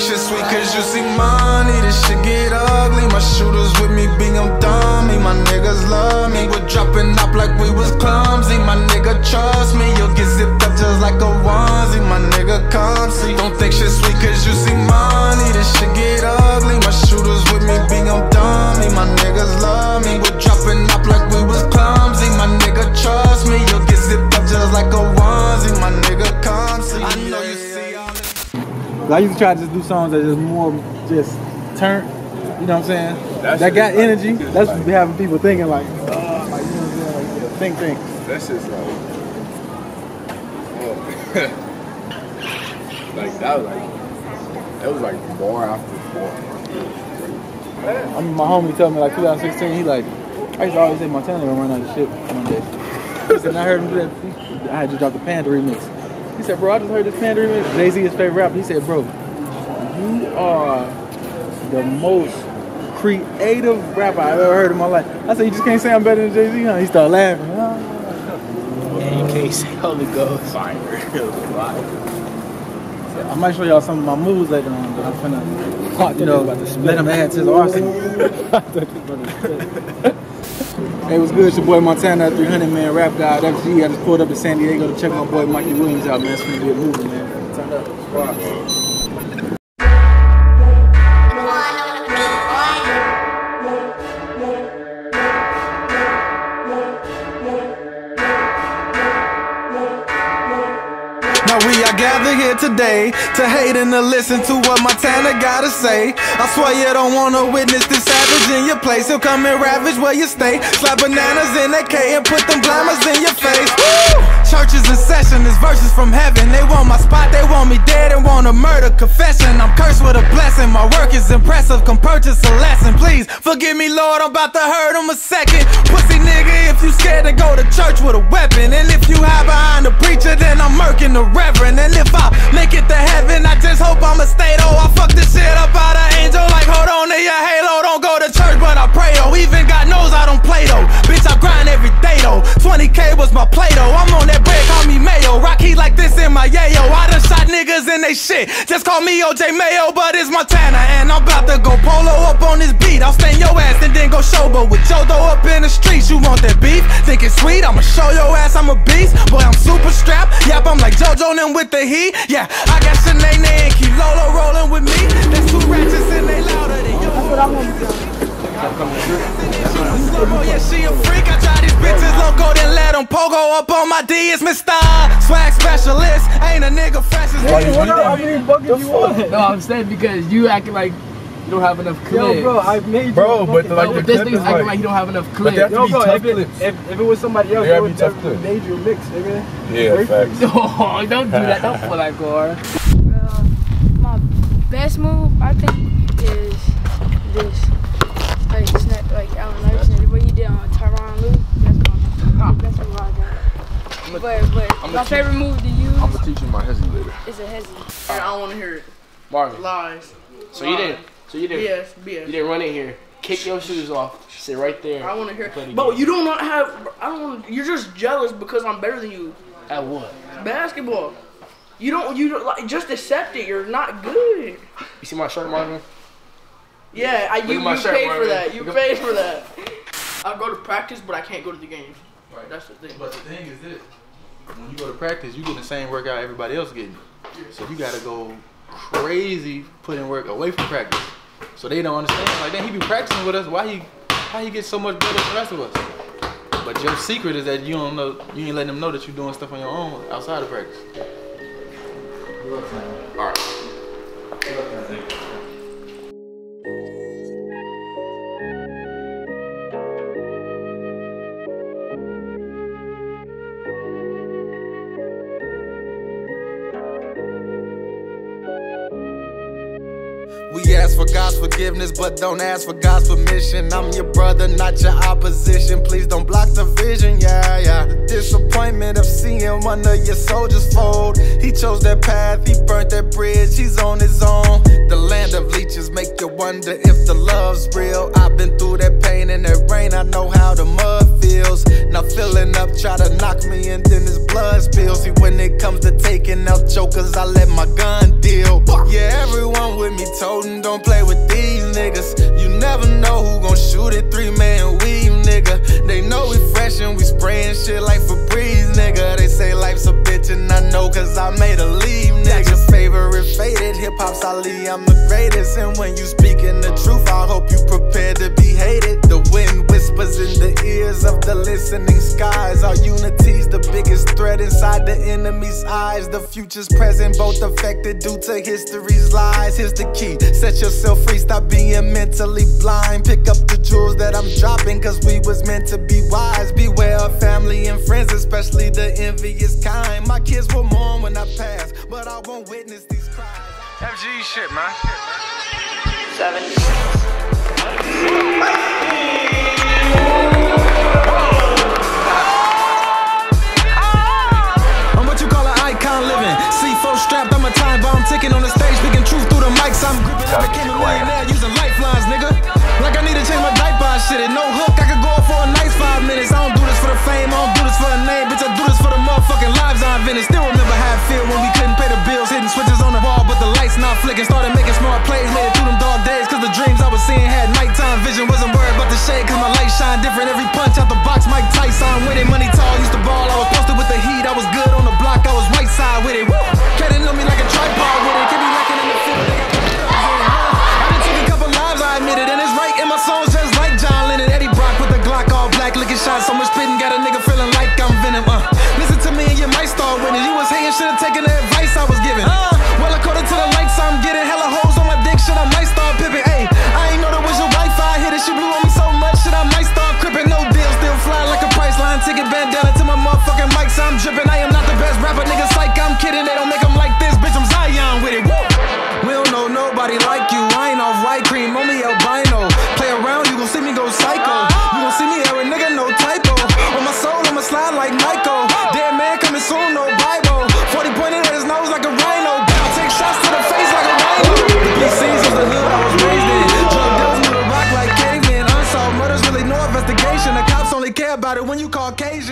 sweet cause you see money. This shit get ugly. My shooters with me, I used to try to just do songs that just more just turn. You know what I'm saying? That That, got like- energy. it's That's like- having people thinking like, uh, like you know what I'm saying? Like, think, think. That shit's like, oh. like that was like, that was like bar after bar. I mean, my homie told me like 2016. He like, I used to always say Montana gonna run out of shit one day. And I heard him do that. I had just dropped the Panda remix. He said, bro, I just heard this Panda remix. Jay Z his favorite rapper. He said, bro, you are the most creative rapper I've ever heard in my life. I said, you just can't say I'm better than Jay Z, huh? He started laughing. Yeah, you can't say Holy Ghost. Fire. I might show y'all some of my moves later on, but I'm finna, you know, let him add to the arsenal. hey, what's good? It's your boy Montana, 300 man rap guy. FG. I just pulled up to San Diego to check my boy Mikey Williams out, man. It's gonna be a movie, man. Turn up. Wow. Here today to hate and to listen to what Montana gotta say. I swear you don't wanna witness this savage in your place. He'll come and ravage where you stay. Slap bananas in that K and put them glamours in your face. Woo! Church is in session, this verses from heaven. They want my spot, they want me dead and want a murder confession. I'm cursed with a blessing. My work is impressive, come purchase a lesson. Please forgive me, Lord, I'm about to hurt him a second. Pussy nigga, if you scared to go to church with a weapon. And if you hide behind the preacher, then I'm murking the reverend. And if I make it to heaven, I just hope I'm a state. Oh, I fuck this shit up out of angel. Like, hold on to your halo, don't go to church, but I pray though. Even God knows I don't play though. Bitch, I grind every day though. 20k was my play though. I'm on that bread, call me Mayo. Rocky like this in my yayo. I they shit. Just call me OJ Mayo, but it's Montana. And I'm about to go polo up on this beat. I'll stand your ass and then go showbo with Jodo up in the streets. You want that beef? Think it's sweet? I'ma show your ass I'm a beast. Boy, I'm super strapped. Yep, I'm like JoJo and them with the heat. Yeah, I got Shanae and Kilolo rolling with me. There's two ratchets and they louder than you. That's what I want to Yeah, she a freak. I try these bitches loco, then let them pogo up on my D. It's Mr. Swag Specialist. Ain't a nigga fresh as hell. No, I'm saying because you acting like you don't have enough clips. Yo, bro, I made Bro, but the, No, like but the this clip nigga's acting like, like you don't have enough but clips. that- Yo, be bro, tough if it, clips. if, if it was somebody else, They gotta it be would tough have clips. made you a mix, nigga. yeah, facts. No, don't do that. Don't pull that guard. Uh, my best move, I think, is this. Like, snap, like Allen Iverson, what he did on Tyronn Lue. That's my best move I got. But, but my favorite move to use I'm gonna teach you my hezzy later. is a hezzy. And I don't want to hear it. Marvin. Lies. So you didn't. So you didn't. BS, You didn't run in here. Kick your shoes off. Sit right there. I want to hear Play the. But you don't not have. I don't. want You're just jealous because I'm better than you. At what? Basketball. You don't. You don't like. Just accept it. You're not good. You see my shirt, Marvin? Yeah, I, you, my you shirt, paid for that. You paid for that. I go to practice, but I can't go to the games. Right. That's the thing. But the thing is this: when you go to practice, you get the same workout everybody else getting. So you gotta go crazy putting work away from practice. So they don't understand. Like, then he be practicing with us. Why he, how he get so much better than the rest of us? But your secret is that you don't know. You ain't letting them know that you're doing stuff on your own outside of practice. All right. We Ask for God's forgiveness, but don't ask for God's permission. I'm your brother, not your opposition. Please don't block the vision, yeah, yeah. The disappointment of seeing one of your soldiers fold. He chose that path, he burnt that bridge, he's on his own. The land of leeches make you wonder if the love's real. Try to knock me and then his blood spills. See, when it comes to taking out jokers, I let my gun deal. Yeah, everyone with me toting, don't play with these niggas. You never know who gon' shoot it, three man weave, nigga. They know we fresh and we spraying shit like Febreze, nigga. They say life's a bitch and I know cause I made a leave, nigga. Favorite faded, hip hop's Ali, I'm the greatest. And when you speaking the truth, I eyes. The future's present, both affected due to history's lies. Here's the key set yourself free, stop being mentally blind. Pick up the jewels that I'm dropping, cause we was meant to be wise. Beware of family and friends, especially the envious kind. My kids will mourn when I pass, but I won't witness these cries. FG shit, man. 76. and started making smart plays. Made it through them dark days, cause the dreams I was seeing had nighttime vision. Wasn't worried about the shade, cause my light shine different. Every punch out the box, Mike Tyson. With it, money tall, used to ball. I was posted with the heat, I was good on the block, I was right side with it. Woo! Catting on me like a tripod with it. Keep me lacking in the field. I done took a couple lives, I admit. And it's right in my songs, just like John Lennon. Eddie Brock with the Glock all black, looking shot. So much spitting, got a nigga feeling like I'm Venom. Uh. Listen to me and you might start winning. You was hating, should've taken that. about it when you Caucasian.